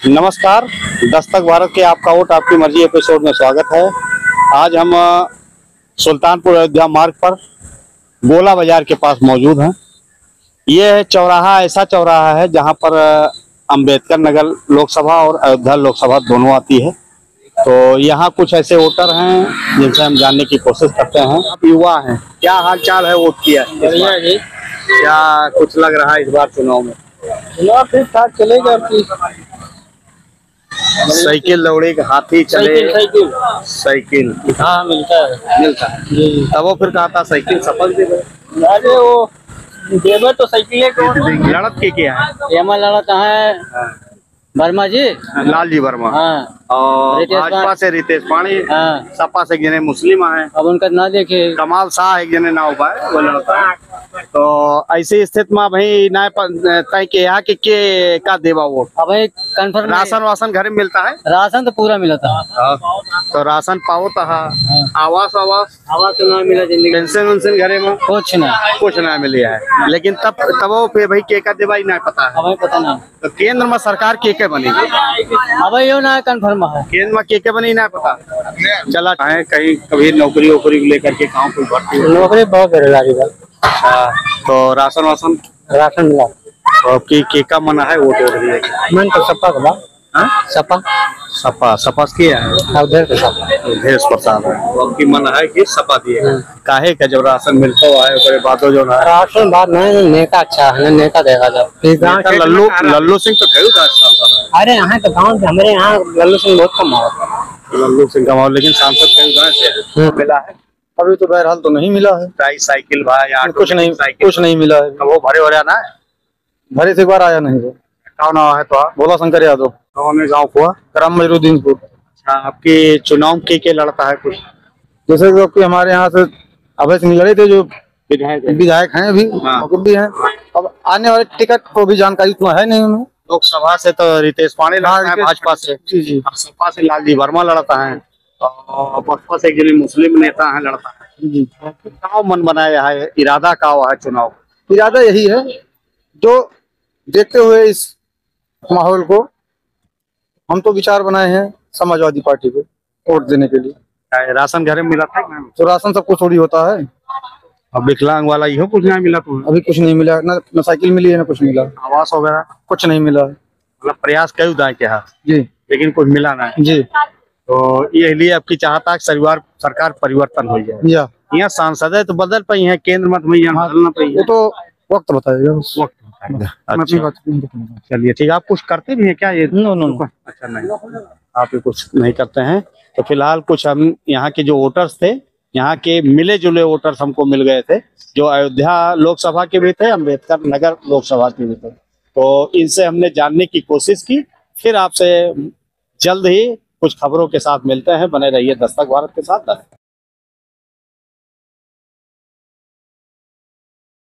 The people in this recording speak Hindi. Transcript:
नमस्कार दस्तक भारत के आपका वोट आपकी मर्ज़ी एपिसोड में स्वागत है। आज हम सुल्तानपुर अयोध्या मार्ग पर गोला बाज़ार के पास मौजूद हैं। ये है चौराहा ऐसा चौराहा है जहाँ पर अंबेडकर नगर लोकसभा और अयोध्या लोकसभा दोनों आती है। तो यहाँ कुछ ऐसे वोटर हैं जिनसे हम जानने की कोशिश करते हैं। आप युवा हैं। क्या हाल चाल है वोट किया जी। क्या कुछ लग रहा है इस बार चुनाव में? चुनाव ठीक ठाक चलेगा साइकिल दौड़ी हाथी चले। Cycle cycle. हाँ मिलता है। मिलता है। तब वो फिर कहा था साइकिल सफल दे अरे वो देवे तो साइकिल लड़त के क्या है? एमा लड़ा कहाँ है? वर्मा जी? लाल जी वर्मा। हाँ। और भाजपा से रितेश पाणी हाँ। सपा से एक जने मुस्लिम है। अब उनका ना देखे। कमाल शाह एक जने ना हो पाए वो लड़ता है। तो ऐसी स्थिति में भाई ना तय के यहाँ के, के का देवा वोट। अब कंफर्म राशन वासन घर में मिलता है? राशन तो पूरा मिला था। तो राशन पाओ तो आवास आवास? हवा तो ना मिला ज़िंदगी। पेंशन वेंशन घरे में? कुछ ना। कुछ ना मिली है। लेकिन तब तब पे भाई के का देवा ही ना पता है। हमें पता नहीं तो केंद्र में सरकार के के बनी? अब यो ना कंफर्म है। केंद्र में के के बनी ना पता? चला। कहीं कभी नौकरी वोकरी लेकर के गाँव कोई भर्ती नौकरी बहुत बेरोजगारी का अच्छा, तो राशन वासन राशन मिला। तो की के का मना है वोट वोट दिए मन तो सपा का बा। हाँ? सपा। सपा सपा है? उधर का सपा। भेष प्रसाद है आपकी मन है कि सपा दिए काहे का जब राशन मिलता हुआ है ओकरे बादो जो है राशन बात नहीं नेता अच्छा है ना नेता देखा जब। लल्लू लल्लू सिंह तो कहू था रहा अरे यहाँ तो गाँव हमारे यहाँ लल्लू सिंह बहुत कम है। लल्लू सिंह का माहौल लेकिन सांसद कई गाँव से मिला है? अभी तो बहरहाल तो नहीं मिला है। ट्राई साइकिल भाई कुछ नहीं कुछ नहीं मिला है। तो वो भरे हो रहा ना भरे से एक बार आया नहीं वो। कौन नाम है तो? भोला शंकर यादव। कौन गाँव को? राम मजरुद्दीनपुर अच्छा आपके चुनाव के के लड़ता है कुछ? जैसे कि आपके हमारे यहाँ से अभय सिंह लड़े थे जो विधायक है। विधायक हैं अभी हाँ। भी हैं। अब आने वाले टिकट को भी जानकारी उतना है नहीं उन्हें। लोकसभा से तो रितेश पाणी लड़ता है रितेश- भाजपा से। जी जी। सपा से लालजी वर्मा लड़ता है। और बसपा से एक जने मुस्लिम नेता है लड़ता है। क्या मन बनाया है इरादा का हुआ है चुनाव। इरादा यही है जो देखते हुए इस माहौल को हम तो विचार बनाए हैं समाजवादी पार्टी को वोट देने के लिए। राशन घर में मिला था तो राशन सबको थोड़ी होता है। अब विकलांग वाला इहो कुछ नहीं मिला तो? अभी कुछ नहीं मिला न, न साइकिल मिली है न कुछ मिला। आवास वगैरह? कुछ नहीं मिला। मतलब प्रयास कई दाए के हाथ? जी। लेकिन कुछ मिला नहीं जी। तो ये लिए आपकी चाहता है सरकार सरकार परिवर्तन हो जाए। यहाँ सांसद है तो बदल पाई है केंद्र मत में यहाँ बदलना पाई वो है। तो वक्त बताएगा वक्त अच्छा। चलिए ठीक है आप कुछ करते भी हैं क्या ये? No no no. अच्छा नहीं। आप ये कुछ नहीं करते हैं। तो फ़िलहाल कुछ हम यहाँ के जो वोटर्स थे यहाँ के मिले जुले वोटर्स हमको मिल गए थे जो अयोध्या लोकसभा के भी थे अंबेडकर नगर लोकसभा के भी थे। तो इनसे हमने जानने की कोशिश की फिर आपसे जल्द ही कुछ खबरों के साथ मिलते हैं। बने रहिए दस्तक भारत के साथ।